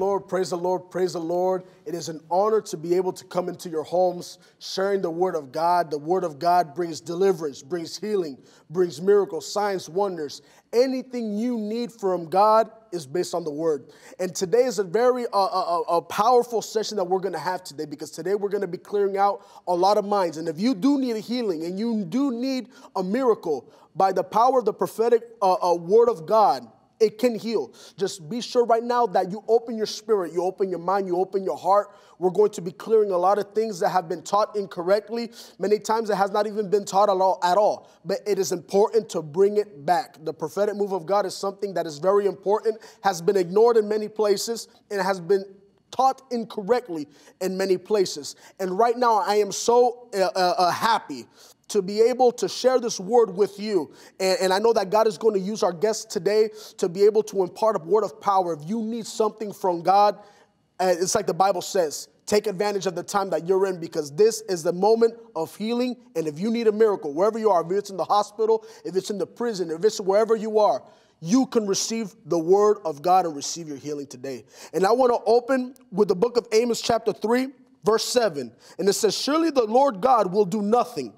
Lord, praise the Lord, praise the Lord. It is an honor to be able to come into your homes sharing the Word of God. The Word of God brings deliverance, brings healing, brings miracles, signs, wonders. Anything you need from God is based on the Word. And today is a very uh, uh, uh a powerful session that we're going to have today because today we're going to be clearing out a lot of minds. And if you do need a healing and you do need a miracle, by the power of the prophetic uh, uh, Word of God, it can heal. Just be sure right now that you open your spirit, you open your mind, you open your heart. We're going to be clearing a lot of things that have been taught incorrectly. Many times it has not even been taught at all. But it is important to bring it back. The prophetic move of God is something that is very important, has been ignored in many places, and has been taught incorrectly in many places. And right now, I am so uh, uh, uh happy to be able to share this word with you. And, and, I know that God is going to use our guests today to be able to impart a word of power. If you need something from God, uh, it's like the Bible says take advantage of the time that you're in because this is the moment of healing. And if you need a miracle, wherever you are, if it's in the hospital, if it's in the prison, if it's wherever you are, you can receive the word of God and receive your healing today. And I want to open with the book of Amos, chapter 3, verse 7. And it says, Surely the Lord God will do nothing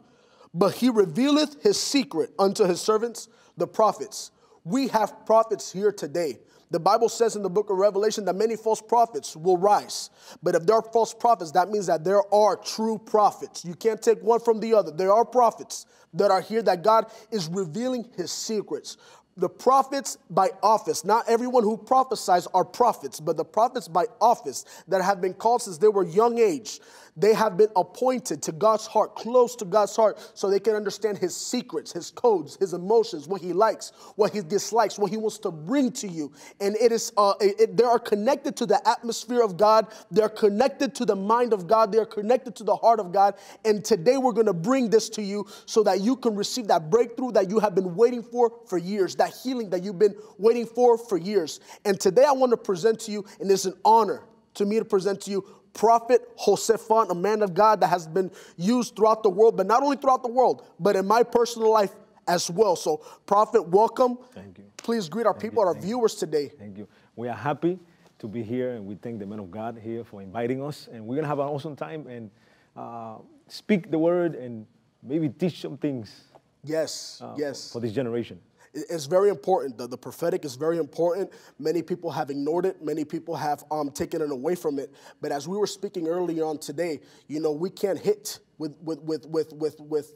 but he revealeth his secret unto his servants, the prophets. We have prophets here today. The Bible says in the book of Revelation that many false prophets will rise. But if there are false prophets, that means that there are true prophets. You can't take one from the other. There are prophets that are here that God is revealing his secrets the prophets by office. Not everyone who prophesies are prophets, but the prophets by office that have been called since they were young age. They have been appointed to God's heart, close to God's heart, so they can understand His secrets, His codes, His emotions, what He likes, what He dislikes, what He wants to bring to you. And it is, uh, it, they are connected to the atmosphere of God. They're connected to the mind of God. They're connected to the heart of God. And today we're going to bring this to you so that you can receive that breakthrough that you have been waiting for for years, that healing that you've been waiting for for years. And today I want to present to you, and it's an honor to me to present to you Prophet Jose Font, a man of God that has been used throughout the world, but not only throughout the world, but in my personal life as well. So, Prophet, welcome. Thank you. Please greet our thank people, you, our viewers today. Thank you. We are happy to be here, and we thank the man of God here for inviting us. And we're going to have an awesome time and uh, speak the word and maybe teach some things. Yes, uh, yes. For this generation. It's very important. The, the prophetic is very important. Many people have ignored it. Many people have um, taken it away from it. But as we were speaking earlier on today, you know, we can't hit with, with, with, with, with, with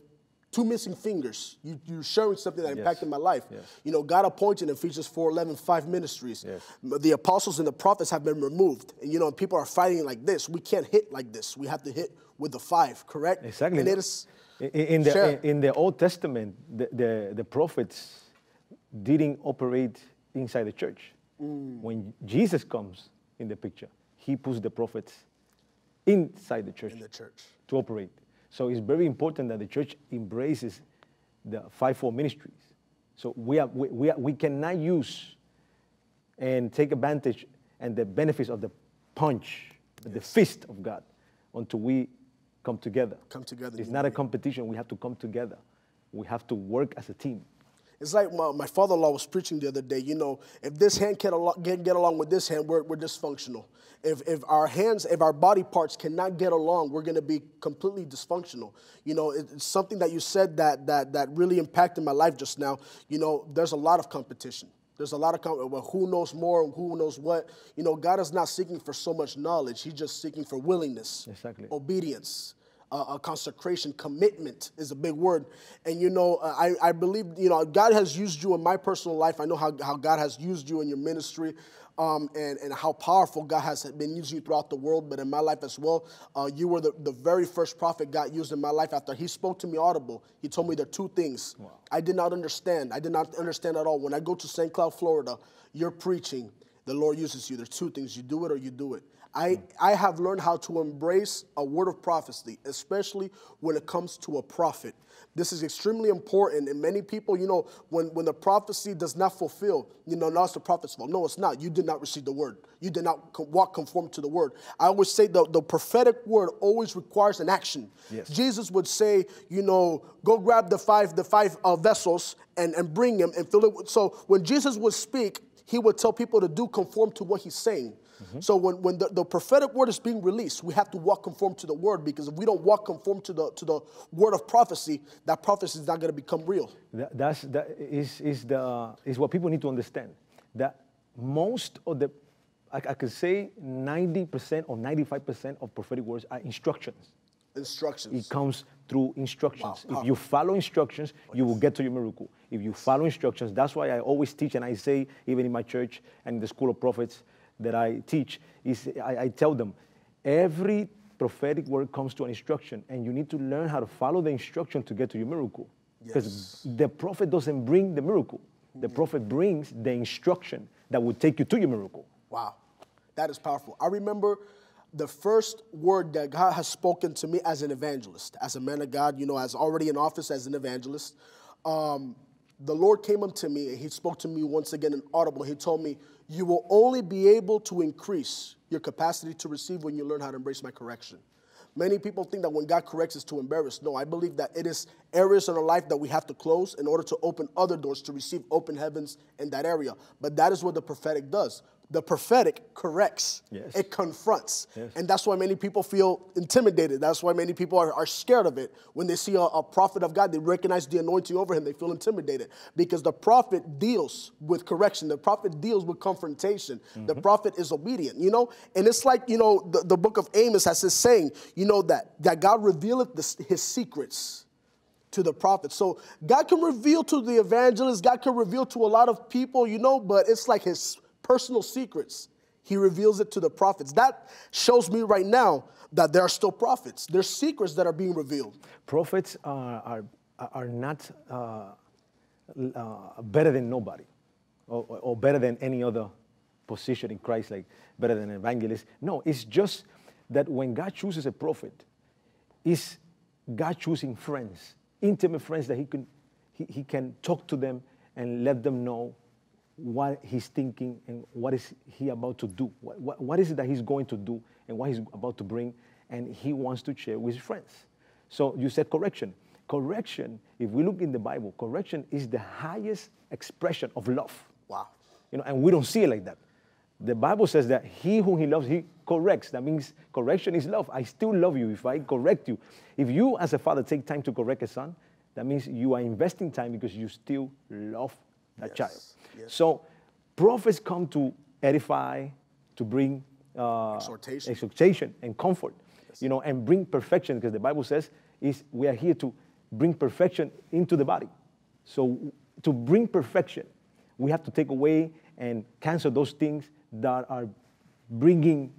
two missing fingers. You, you're sharing something that impacted yes. my life. Yes. You know, God appointed in Ephesians 4 11 five ministries. Yes. The apostles and the prophets have been removed. And, you know, people are fighting like this. We can't hit like this. We have to hit with the five, correct? Exactly. And it is. In, in the, in, in the Old Testament, the, the, the prophets didn't operate inside the church. Mm. When Jesus comes in the picture, he puts the prophets inside the church, in the church to operate. So it's very important that the church embraces the fivefold ministries. So we, are, we, we, are, we cannot use and take advantage and the benefits of the punch, yes. the fist of God until we come together. Come together. It's not a competition. We have to come together. We have to work as a team. It's like my, my father-in-law was preaching the other day, you know, if this hand can't get, get along with this hand, we're, we're dysfunctional. If, if our hands, if our body parts cannot get along, we're going to be completely dysfunctional. You know, it's something that you said that, that, that really impacted my life just now. You know, there's a lot of competition. There's a lot of competition. Well, who knows more who knows what. You know, God is not seeking for so much knowledge. He's just seeking for willingness, exactly. obedience, uh, consecration, commitment is a big word. And you know, uh, I, I believe, you know, God has used you in my personal life. I know how, how God has used you in your ministry. Um, and, and how powerful God has been using you throughout the world, but in my life as well. Uh, you were the, the very first prophet God used in my life after He spoke to me audible. He told me there are two things wow. I did not understand. I did not understand at all. When I go to St. Cloud, Florida, you're preaching, the Lord uses you. There's two things you do it or you do it. I, I have learned how to embrace a word of prophecy, especially when it comes to a prophet. This is extremely important. And many people, you know, when, when the prophecy does not fulfill, you know, now it's the prophet's fault. No, it's not. You did not receive the word. You did not walk conform to the word. I always say the, the prophetic word always requires an action. Yes. Jesus would say, you know, go grab the five, the five uh, vessels and, and bring them and fill it. With. So when Jesus would speak, he would tell people to do conform to what he's saying. Mm-hmm. So when, when the, the prophetic word is being released, we have to walk conform to the word because if we don't walk conform to the to the word of prophecy, that prophecy is not going to become real. That, that's that is, is the is what people need to understand. That most of the I, I could say 90% or 95% of prophetic words are instructions. Instructions. It comes through instructions. Wow, if you follow instructions, you will get to your miracle. If you follow instructions, that's why I always teach and I say, even in my church and the school of prophets that I teach, is I, I tell them, every prophetic word comes to an instruction, and you need to learn how to follow the instruction to get to your miracle. Because the prophet doesn't bring the miracle. The mm-hmm. prophet brings the instruction that will take you to your miracle. Wow, that is powerful. I remember the first word that God has spoken to me as an evangelist, as a man of God, you know, as already in office as an evangelist. Um, the Lord came unto me and He spoke to me once again in audible. He told me, You will only be able to increase your capacity to receive when you learn how to embrace my correction. Many people think that when God corrects is to embarrass. No, I believe that it is areas in our life that we have to close in order to open other doors to receive open heavens in that area. But that is what the prophetic does. The prophetic corrects, Yes. it confronts. Yes. And that's why many people feel intimidated. That's why many people are, are scared of it. When they see a, a prophet of God, they recognize the anointing over him, they feel intimidated. Because the prophet deals with correction, the prophet deals with confrontation, the mm-hmm. prophet is obedient, you know? And it's like, you know, the, the book of Amos has this saying, you know, that, that God revealeth the, his secrets to the prophets. So God can reveal to the evangelists, God can reveal to a lot of people, you know, but it's like his personal secrets. He reveals it to the prophets. That shows me right now that there are still prophets. There's secrets that are being revealed. Prophets are, are, are not uh, uh, better than nobody or, or- better than any other position in Christ, like better than an evangelist. No, it's just that when God chooses a prophet, it's God choosing friends, intimate friends that he can, he, he can talk to them and let them know what he's thinking and what is he about to do. What, what, what is it that he's going to do and what he's about to bring, and he wants to share with his friends. So you said correction. Correction, if we look in the Bible, correction is the highest expression of love. Wow. You know, and we don't see it like that. The Bible says that he whom he loves, he corrects. That means correction is love. I still love you if I correct you. If you, as a father, take time to correct a son, that means you are investing time because you still love that Yes, child. yes. So, prophets come to edify, to bring uh, Exhortation. exhortation and comfort, you know, and bring perfection because the Bible says is we are here to bring perfection into the body. So to bring perfection, we have to take away and cancel those things that are bringing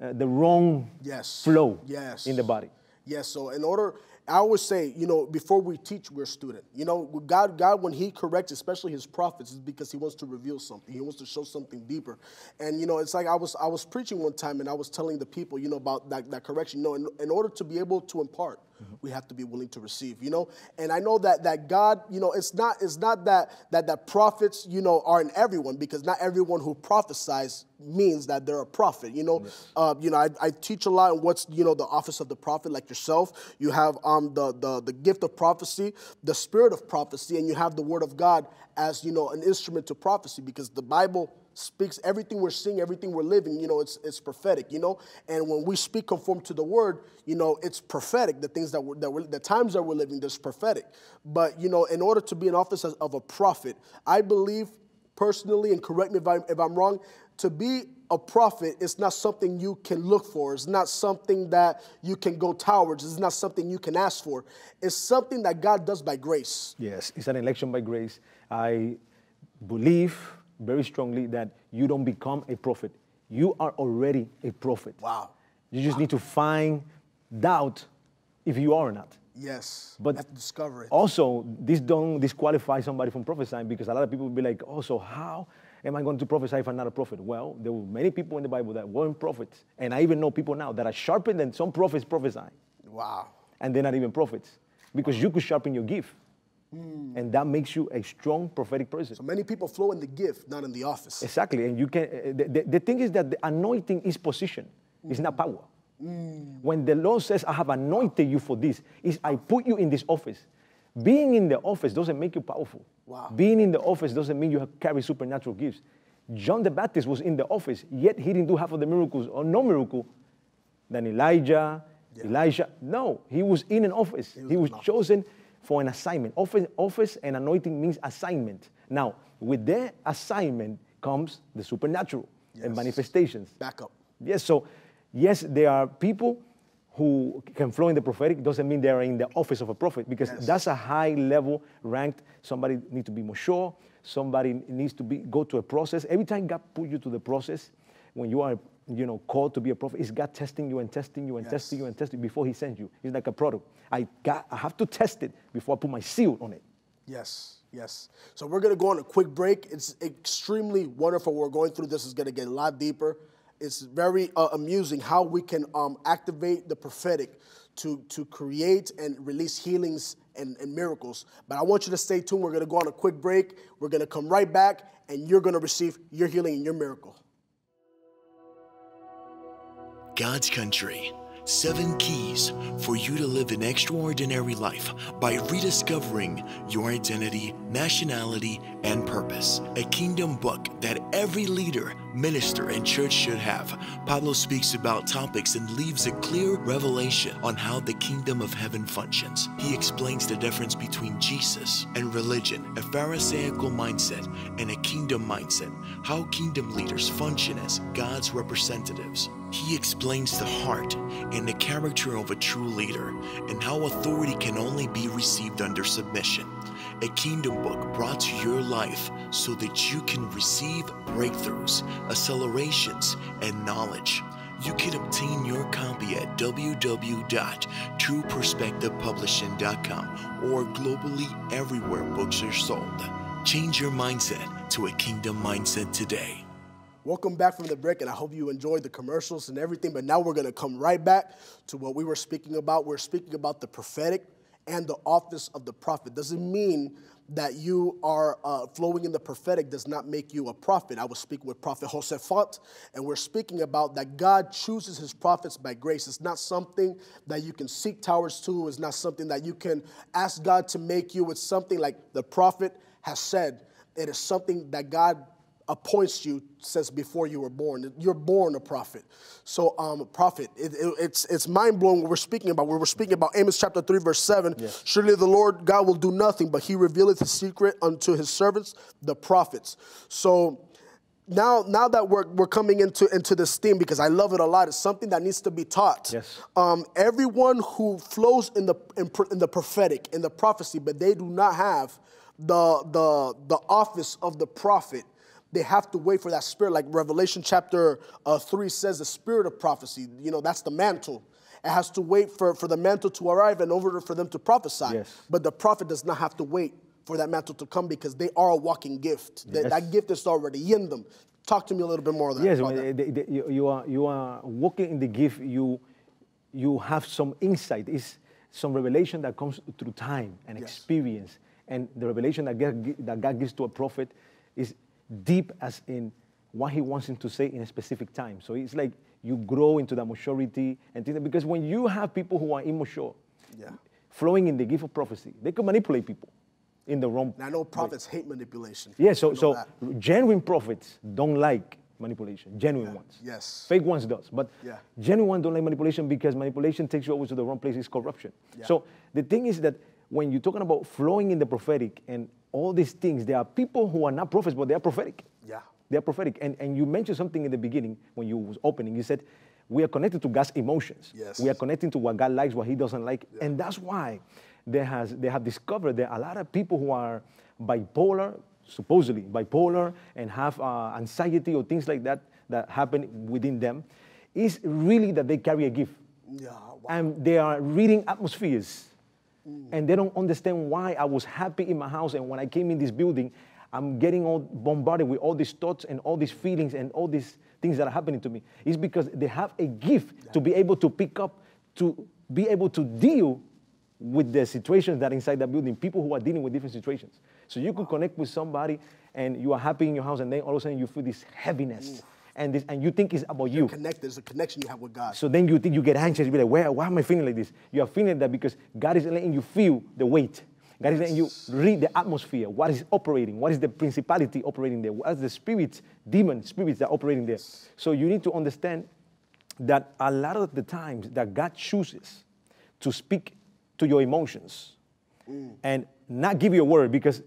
uh, the wrong Yes. flow Yes. in the body. Yes. So in order, I always say, you know, before we teach, we're student. You know, God, God, when He corrects, especially His prophets, is because He wants to reveal something. He wants to show something deeper. And you know, it's like I was, I was preaching one time, and I was telling the people, you know, about that, that correction. You know, in, in order to be able to impart, we have to be willing to receive. You know, and I know that that God, you know, it's not, it's not that that that prophets, you know, are in everyone because not everyone who prophesies means that they're a prophet. You know, uh, you know, I, I teach a lot on what's you know the office of the prophet, like yourself. You have um the the the gift of prophecy, the spirit of prophecy, and you have the word of God as you know an instrument to prophecy because the Bible speaks everything we're seeing, everything we're living. You know, it's it's prophetic. You know, and when we speak conform to the word, you know, it's prophetic. The things that we're, that we're the times that we're living, that's prophetic. But you know, in order to be in office of a prophet, I believe personally, and correct me if, I'm, if I'm wrong, to be a prophet is not something you can look for. It's not something that you can go towards. It's not something you can ask for. It's something that God does by grace. Yes, it's an election by grace. I believe very strongly that you don't become a prophet. You are already a prophet. Wow. You just need to find doubt if you are or not. Yes. But you have to discover it. Also, this don't disqualify somebody from prophesying because a lot of people will be like, oh, so how am I going to prophesy if I'm not a prophet? Well, there were many people in the Bible that weren't prophets. And I even know people now that are sharper than some prophets prophesying. Wow. And they're not even prophets because you could sharpen your gift. Hmm. And that makes you a strong prophetic person. So many people flow in the gift, not in the office. Exactly. And you can, uh, the, the, the thing is that the anointing is position, it's not hmm. power. Hmm. When the Lord says, I have anointed you for this, is I put you in this office. Being in the office doesn't make you powerful. Wow. Being in the office doesn't mean you have carry supernatural gifts. John the Baptist was in the office, yet he didn't do half of the miracles or no miracle than Elijah, Yeah. Elisha. No, he was in an office. He was, in office. chosen for an assignment. Office, office and anointing means assignment. Now, with their assignment comes the supernatural Yes. and manifestations. Back up. Yes, so yes, there are people who can flow in the prophetic. Doesn't mean they're in the office of a prophet because Yes. that's a high level ranked. Somebody needs to be more sure. Somebody needs to be go to a process. Every time God put you to the process, when you are you know called to be a prophet, is God testing you and testing you and Yes. testing you and testing you before He sends you. It's like a product. I got I have to test it before I put my seal on it. Yes, yes. So we're going to go on a quick break. It's extremely wonderful. We're going through this is going to get a lot deeper. It's very uh, amusing how we can um, activate the prophetic to, to create and release healings and, and miracles. But I want you to stay tuned. We're going to go on a quick break. We're going to come right back, and you're going to receive your healing and your miracle. God's Country. Seven keys for you to live an extraordinary life by rediscovering your identity, nationality, and purpose. A kingdom book that every leader, minister, and church should have. Pablo speaks about topics and leaves a clear revelation on how the kingdom of heaven functions. He explains the difference between Jesus and religion, a Pharisaical mindset, and a kingdom mindset, how kingdom leaders function as God's representatives. He explains the heart and the character of a true leader and how authority can only be received under submission. A kingdom book brought to your life so that you can receive breakthroughs, accelerations, and knowledge. You can obtain your copy at www.trueperspectivepublishing.com or globally everywhere books are sold. Change your mindset to a kingdom mindset today. Welcome back from the break, and I hope you enjoyed the commercials and everything. But now we're going to come right back to what we were speaking about. We're speaking about the prophetic and the office of the prophet. Doesn't mean that you are uh, flowing in the prophetic does not make you a prophet. I was speaking with Prophet Jose Font, and we're speaking about that God chooses his prophets by grace. It's not something that you can seek towers to, it's not something that you can ask God to make you. It's something like the prophet has said. It is something that God appoints you since before you were born. You're born a prophet. So, um, prophet, it, it- it's it's mind blowing what we're speaking about. We're speaking about Amos chapter three, verse seven. Surely the Lord God will do nothing, but He revealeth His secret unto His servants, the prophets. So. Now, now that we're, we're coming into, into this theme, because I love it a lot, it's something that needs to be taught. Yes. Um, everyone who flows in the, in, in the prophetic, in the prophecy, but they do not have the, the, the office of the prophet, they have to wait for that spirit. Like Revelation chapter uh, 3 says, the spirit of prophecy, you know, that's the mantle. It has to wait for, for the mantle to arrive in order for them to prophesy. Yes. But the prophet does not have to wait for that mantle to come because they are a walking gift. That, Yes. that gift is already in them. Talk to me a little bit more of that. Yes, that. you, you are you are walking in the gift. You you have some insight. It's some revelation that comes through time and Yes. experience, and the revelation that God, that God gives to a prophet is deep as in what He wants him to say in a specific time. So it's like you grow into that maturity and things. Because when you have people who are immature, Yeah. flowing in the gift of prophecy, they can manipulate people in the wrong. And I know prophets hate manipulation. Yeah, so so that. genuine prophets don't like manipulation. Genuine ones. yes. Fake ones does, but Yeah. genuine ones don't like manipulation because manipulation takes you always to the wrong place. It's corruption. So the thing is that when you're talking about flowing in the prophetic and all these things, there are people who are not prophets, but they are prophetic. Yeah. They are prophetic. And and you mentioned something in the beginning when you was opening. You said we are connected to God's emotions. Yes. We are connecting to what God likes, what He doesn't like, and that's why there has they have discovered that a lot of people who are bipolar, supposedly bipolar, and have uh, anxiety or things like that that happen within them, is really that they carry a gift, Yeah, wow. and they are reading atmospheres, and they don't understand why I was happy in my house, and when I came in this building. I'm getting all bombarded with all these thoughts and all these feelings and all these things that are happening to me. It's because they have a gift to be able to pick up, to be able to deal with the situations that inside that building, people who are dealing with different situations. So you could connect with somebody and you are happy in your house, and then all of a sudden you feel this heaviness, and, this, and you think it's about you. Connect, there's a connection you have with God. So then you think you get anxious, you be like, where, why am I feeling like this? You are feeling that because God is letting you feel the weight. God is letting you read the atmosphere. What is operating? What is the principality operating there? What is the spirits, demon spirits that are operating there? So you need to understand that a lot of the times that God chooses to speak to your emotions and not give you a word because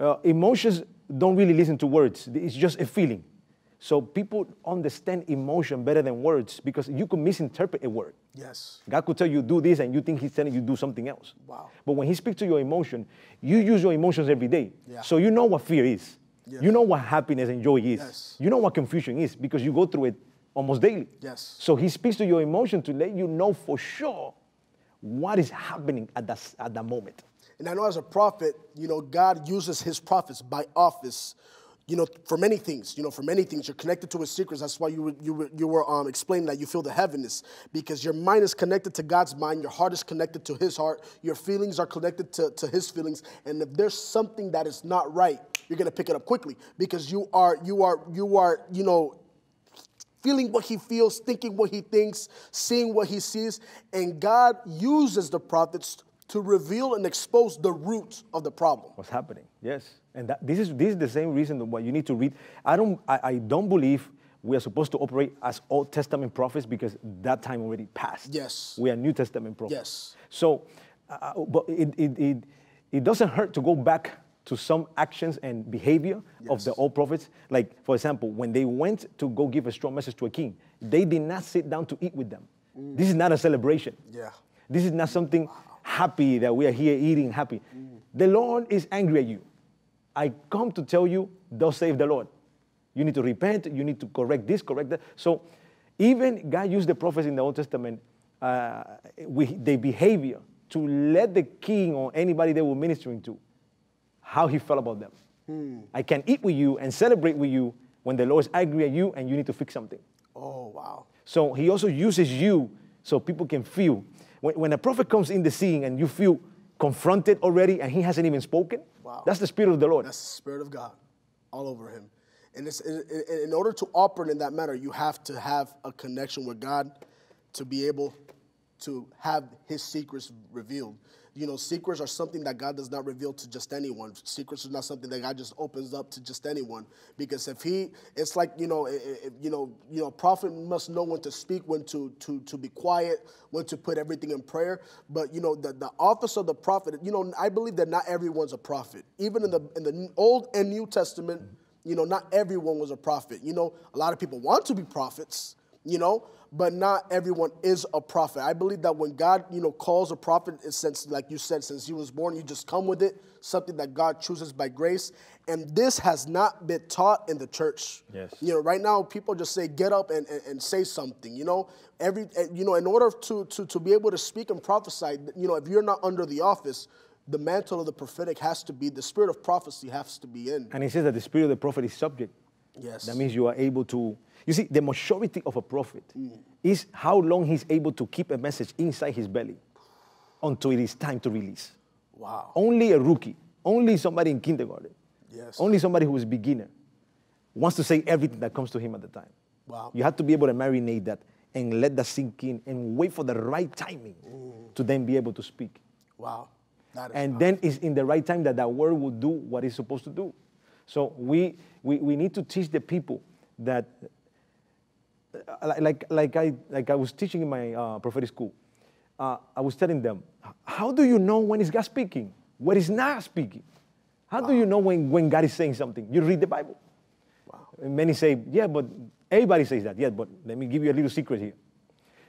uh, emotions don't really listen to words. It's just a feeling. So people understand emotion better than words because you could misinterpret a word. Yes. God could tell you do this and you think he's telling you do something else. Wow. But when he speaks to your emotion, you use your emotions every day. Yeah. So you know what fear is. Yes. You know what happiness and joy is. Yes. You know what confusion is because you go through it almost daily. Yes. So he speaks to your emotion to let you know for sure what is happening at that, at that moment. And I know as a prophet, you know, God uses his prophets by office, you know, for many things. You know, for many things, you're connected to his secrets. That's why you were, you were, you were um, explaining that you feel the heaviness because your mind is connected to God's mind, your heart is connected to his heart, your feelings are connected to, to his feelings. And if there's something that is not right, you're gonna pick it up quickly because you are, you are, you are, you know, feeling what he feels, thinking what he thinks, seeing what he sees. And God uses the prophets to reveal and expose the roots of the problem. what's happening. Yes, and that, this is this is the same reason why you need to read. I don't I, I don't believe we are supposed to operate as Old Testament prophets because that time already passed. Yes. we are New Testament prophets. Yes. So, uh, uh but it, it it it doesn't hurt to go back to some actions and behavior of the old prophets. Like for example, when they went to go give a strong message to a king, they did not sit down to eat with them. Mm. This is not a celebration. Yeah. This is not something happy that we are here eating happy. Mm. The Lord is angry at you. I come to tell you, thus save the Lord. You need to repent, you need to correct this, correct that. So even God used the prophets in the Old Testament, uh, with their behavior to let the king or anybody they were ministering to, how he felt about them. I can eat with you and celebrate with you when the Lord is angry at you and you need to fix something. Oh, wow. So he also uses you so people can feel. When, when a prophet comes in the scene and you feel confronted already and he hasn't even spoken, Wow. that's the Spirit of the Lord. That's the Spirit of God all over him. And it's, in, in- in order to operate in that manner, you have to have a connection with God to be able to have his secrets revealed. You know, secrets are something that God does not reveal to just anyone. Secrets are not something that God just opens up to just anyone. Because if he, it's like you know, i- i- you know, you know, prophet must know when to speak, when to to to be quiet, when to put everything in prayer. But you know, the, the office of the prophet. You know, I believe that not everyone's a prophet. Even in the in the Old and New Testament, you know, not everyone was a prophet. You know, a lot of people want to be prophets. You know, but not everyone is a prophet. I believe that when God, you know, calls a prophet, it's since, like you said, since he was born, you just come with it, something that God chooses by grace. And this has not been taught in the church. Yes. You know, right now people just say, get up and, and, and say something. You know, every, eh, you know, in order to, to, to be able to speak and prophesy, you know, if you're not under the office, the mantle of the prophetic has to be, the spirit of prophecy has to be in. And he says that the Spirit of the prophet is subject. Yes. That means you are able to, you see, the maturity of a prophet Mm. is how long he's able to keep a message inside his belly until it is time to release. Wow. Only a rookie, only somebody in kindergarten, Yes. only somebody who is beginner wants to say everything that comes to him at the time. Wow. You have to be able to marinate that and let that sink in and wait for the right timing to then be able to speak. Wow. That is And then it's in the right time that that word will do what it's supposed to do. So we, we, we need to teach the people that, uh, like, like, I, like I was teaching in my uh, prophetic school, uh, I was telling them, how do you know when is God speaking? When is not speaking? How do you know when, when God is saying something? You read the Bible. And many say, yeah, but everybody says that. Yeah, but let me give you a little secret here.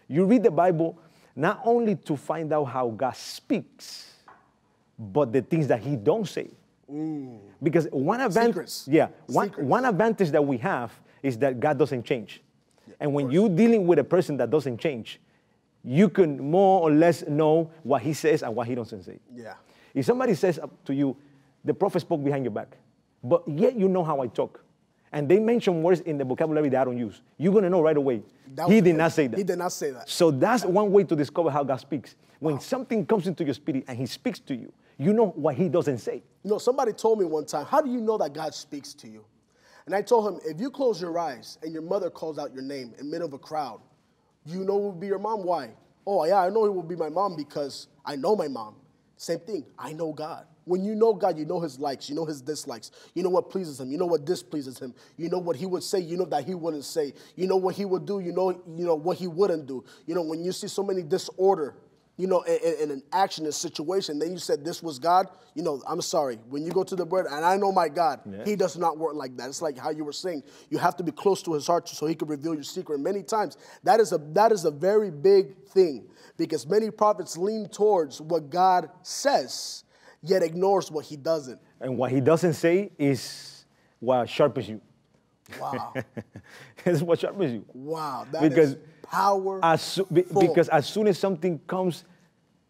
You read the Bible not only to find out how God speaks, but the things that He don't say. Because one advantage, yeah, one, Secrets. one advantage that we have is that God doesn't change. and when you're dealing with a person that doesn't change, you can more or less know what he says and what he doesn't say. Yeah. If somebody says to you, the prophet spoke behind your back, but yet you know how I talk, and they mention words in the vocabulary that I don't use, you're gonna know right away. That he did not say that. He did not say that. So that's one way to discover how God speaks. When something comes into your spirit and he speaks to you, you know what he doesn't say. You know, somebody told me one time, How do you know that God speaks to you? And I told him, If you close your eyes and your mother calls out your name in the middle of a crowd, you know it will be your mom. Why? Oh, yeah, I know it will be my mom because I know my mom. Same thing. I know God. When you know God, you know His likes, you know His dislikes, you know what pleases Him, you know what displeases Him, you know what He would say, you know that He wouldn't say, you know what He would do, you know, you know what He wouldn't do. You know when you see so many disorder, you know, in, in an action, a situation, then you said this was God. You know, I'm sorry. When you go to the Word, and I know my God, Yeah. He does not work like that. It's like how you were saying. You have to be close to His heart so He can reveal your secret. Many times, that is a that is a very big thing because many prophets lean towards what God says, yet ignores what He doesn't. And what he doesn't say is what sharpens you. Wow, it's what sharpens you. wow, that is Because power. As because as soon as something comes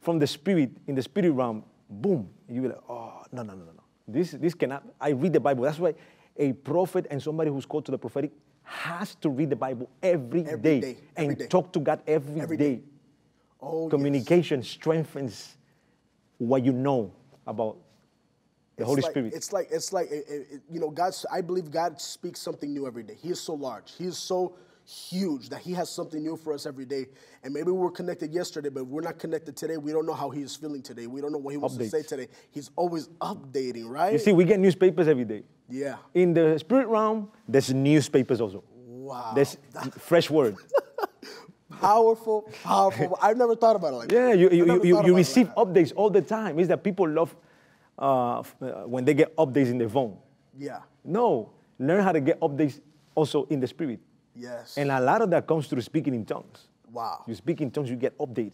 from the spirit, in the spirit realm, boom, you be like, oh, no, no, no, no, no. This, this cannot, I read the Bible. That's why a prophet and somebody who's called to the prophetic has to read the Bible every Every day day, and every day. talk to God every Every day. day. oh, yes. Communication strengthens what you know about the It's Holy like- Spirit. It's like it's like it- it- you know, God's. I believe God speaks something new every day. He is so large. He is so huge that He has something new for us every day. And maybe we were connected yesterday, but we're not connected today. We don't know how He is feeling today. We don't know what He wants to say today. He's always updating, right? you see, we get newspapers every day. yeah. In the spirit realm, there's newspapers also. Wow. There's fresh word. Powerful, powerful. I've never thought about it like Yeah, that. you, you, you, you receive like updates all the time. Is that people love uh, uh, when they get updates in their phone. Yeah. No, learn how to get updates also in the spirit. Yes. And a lot of that comes through speaking in tongues. wow. You speak in tongues, you get updated.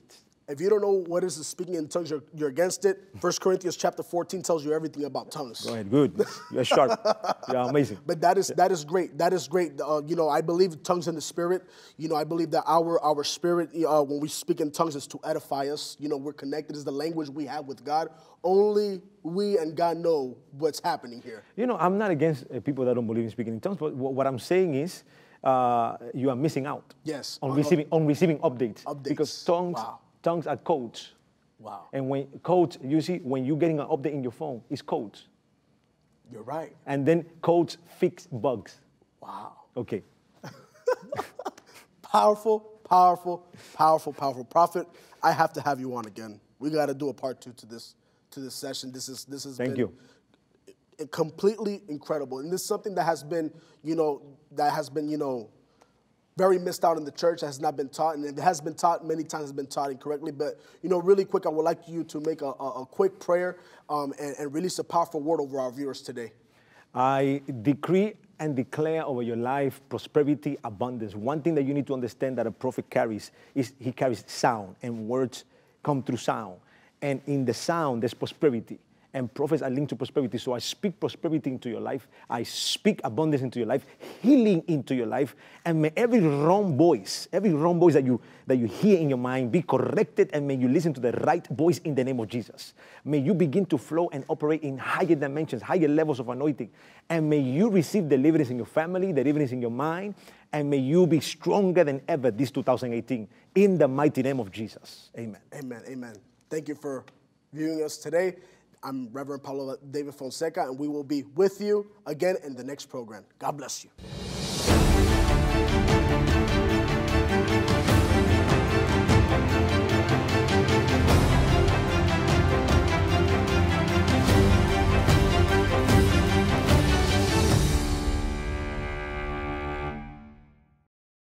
If you don't know what is the speaking in tongues, you're, you're against it. First Corinthians chapter 14 tells you everything about tongues. Go ahead, good. You're sharp. You're amazing. But that is that is great. That is great. Uh, you know, I believe tongues in the spirit. You know, I believe that our our spirit, uh, when we speak in tongues, is to edify us. You know, we're connected. Is the language we have with God. Only we and God know what's happening here. You know, I'm not against uh, people that don't believe in speaking in tongues, but wh- what I'm saying is uh, you are missing out. Yes, On on- receiving, on receiving updates. Updates. Because tongues, Wow. tongues are codes. Wow, And when codes, you see, when you're getting an update in your phone, it's codes. you're right. And then codes fix bugs. Wow, Okay. powerful, powerful, powerful, powerful prophet. I have to have you on again. We got to do a part two to this to this session. This is this is. Thank been you. Completely incredible. And this is something that has been, you know, that has been, you know, very missed out in the church, has not been taught, and it has been taught many times, has been taught incorrectly. But, you know, really quick, I would like you to make a, a, a quick prayer um, and, and release a powerful word over our viewers today. I decree and declare over your life prosperity, abundance. One thing that you need to understand that a prophet carries is he carries sound, and words come through sound. And in the sound, there's prosperity. And prophets are linked to prosperity. So I speak prosperity into your life. I speak abundance into your life, healing into your life. And may every wrong voice, every wrong voice that you that you hear in your mind be corrected and may you listen to the right voice in the name of Jesus. May you begin to flow and operate in higher dimensions, higher levels of anointing. And may you receive deliverance in your family, deliverance in your mind, and may you be stronger than ever this 2018 in the mighty name of Jesus. Amen. Amen. Amen. Thank you for viewing us today. I'm Reverend Pablo David Fonseca, and we will be with you again in the next program. God bless you.